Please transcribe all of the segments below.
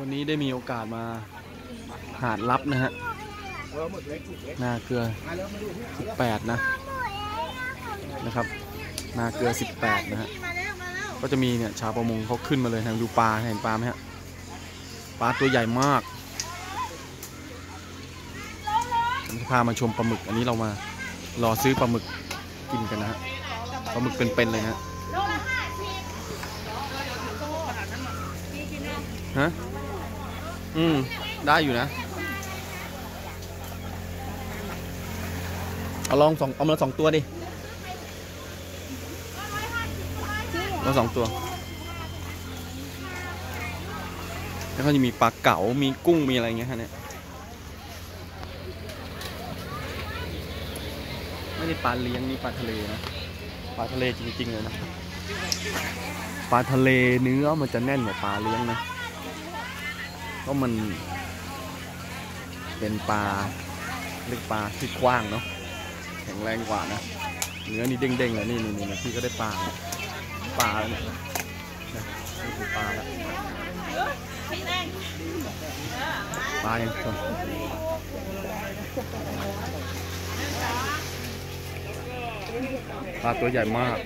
วันนี้ได้มีโอกาสมาหาดลับนะฮะนาเกลือ 18 นะ นะครับ นาเกลือ 18 นะฮะ ก็จะมีเนี่ยชาวประมงเขาขึ้นมาเลยทางดูปลาเห็นปลาไหมฮะ ปลาตัวใหญ่มากผมจะพามาชมปลาหมึก อันนี้เรามารอซื้อปลาหมึกกินกันนะฮะ ปลาหมึกเป็นๆเลยฮะ ฮะ อืม ได้อยู่นะ เอาลองสองเอามาสองตัวดิมาสองตัว แล้วก็จะมีปลาเก๋า มีกุ้ง มีอะไรเงี้ยฮะเนี่ย ไม่ได้ปลาเลี้ยงนี่ปลาทะเลนะ ปลาทะเลจริงๆเลยนะ ปลาทะเลเนื้อมันจะแน่นกว่าปลาเลี้ยงนะ ก็มันเป็นปลาเรียกปลาที่กว้างเนาะแข็งแรงกว่านะ เนื้อนี่เด้งๆเลยนี่นี่นี่พี่ก็ได้ปลาปลาแล้วเนี่ยนะนี่คือปลาแล้วปลายังชนปลาตัวใหญ่มาก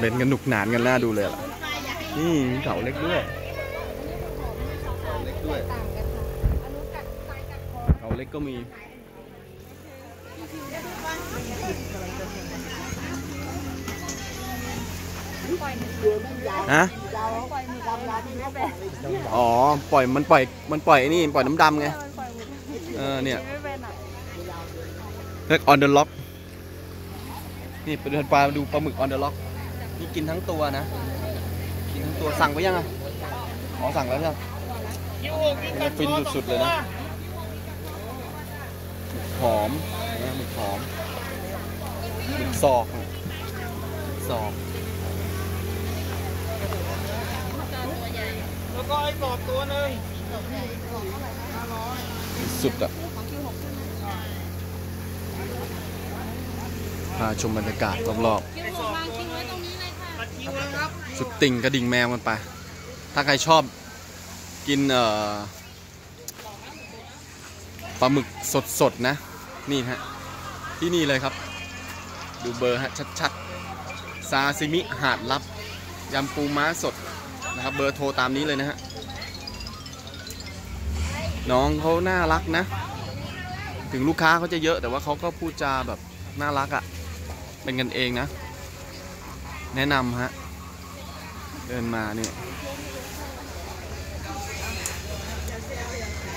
เล่นกันหนุกหนานกันน่าดูเลยล่ะ นี่มีเสาเล็กด้วยเสาเล็กด้วยเสาเล็กก็มีฮะอ๋อ ปล่อยมันปล่อย มันปล่อยนี่ ปล่อยน้ำดำไง เออ เนี่ยไม่เป็นอะเรียก on the lock นี่ไปเดินปลาดูปลาหมึก on the lock นี่กินทั้งตัวนะ กินทั้งตัวสั่งไว้ยังอะอ๋อสั่งแล้วใช่ไหมนี่ฟินสุดๆเลยนะหมึกหอมนะหมึกหอมหมึกศอกหมึกศอกแล้วก็ไอ้กรอบตัวหนึ่งสุดอะพาชมบรรยากาศรอบคิ สุดติ่งกระดิ่งแมวกันไป ถ้าใครชอบกินเอ่อปลาหมึกสดๆนะ นี่ฮะ ที่นี่เลยครับ ดูเบอร์ฮะ ชัดๆ ซาซิมิหาดลับ ยำปูม้าสดนะครับ เบอร์โทรตามนี้เลยนะฮะ น้องเขาน่ารักนะ ถึงลูกค้าเขาจะเยอะ แต่ว่าเขาก็พูดจาแบบน่ารักอะ่ะ เป็นกันเองนะ แนะนำฮะ เดินมาเนี่ย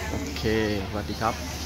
โอเคสวัสดีครับ